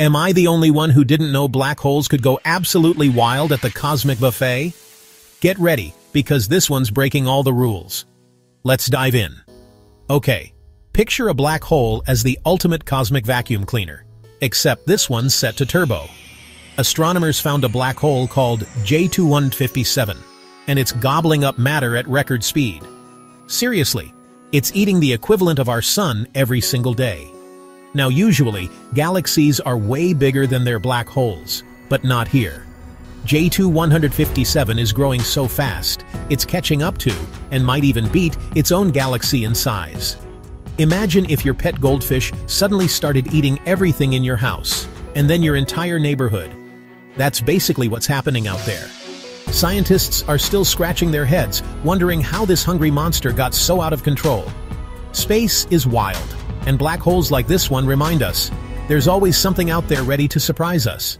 Am I the only one who didn't know black holes could go absolutely wild at the cosmic buffet? Get ready, because this one's breaking all the rules. Let's dive in. Okay, picture a black hole as the ultimate cosmic vacuum cleaner, except this one's set to turbo. Astronomers found a black hole called J2157, and it's gobbling up matter at record speed. Seriously, it's eating the equivalent of our sun every single day. Now usually, galaxies are way bigger than their black holes, but not here. J2157 is growing so fast, it's catching up to, and might even beat, its own galaxy in size. Imagine if your pet goldfish suddenly started eating everything in your house, and then your entire neighborhood. That's basically what's happening out there. Scientists are still scratching their heads, wondering how this hungry monster got so out of control. Space is wild, and black holes like this one remind us, there's always something out there ready to surprise us.